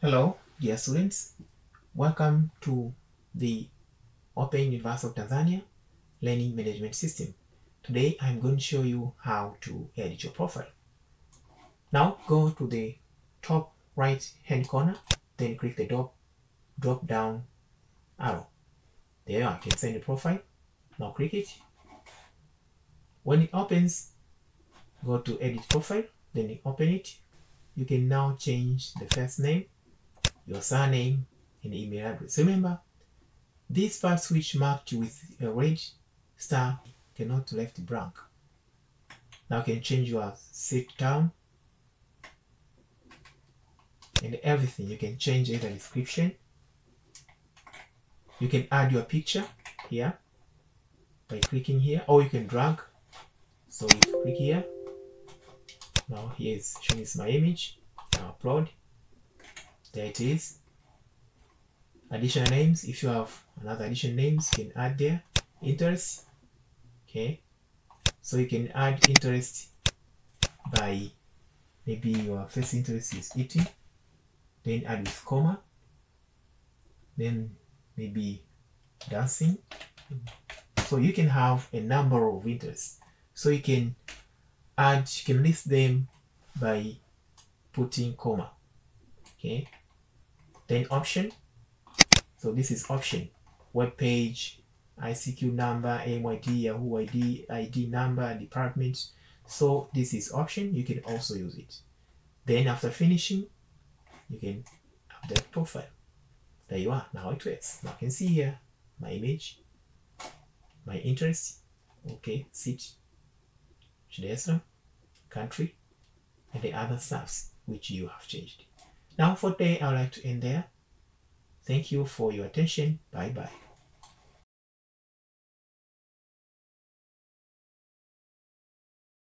Hello, dear students. Welcome to the Open University of Tanzania Learning Management System. Today I'm going to show you how to edit your profile. Now go to the top right hand corner, then click the drop, drop down arrow. There you are, you can send the profile. Now click it. When it opens, go to edit profile, then you open it. You can now change the first name, your surname, and email address. Remember, these parts which marked with a red star cannot left blank. Now you can change your sit down and everything. You can change the description. You can add your picture here by clicking here, or you can drag. So you click here. Now here is showing is my image. Now upload. There it is. Additional names. If you have another additional names, you can add there. Interest. Okay. So you can add interest by maybe your first interest is eating then add with comma then maybe dancing so you can have a number of interests so you can add you can list them by putting comma. Okay. Then option. So this is option. Web page ICQ number MYD Yahoo ID ID number department. So this is option. You can also use it. Then after finishing you can update profile. There you are. Now it works. Now I can see here my image, my interest, okay, city, Dar country, and the other stuffs which you have changed. Now for today, I would like to end there. Thank you for your attention. Bye bye.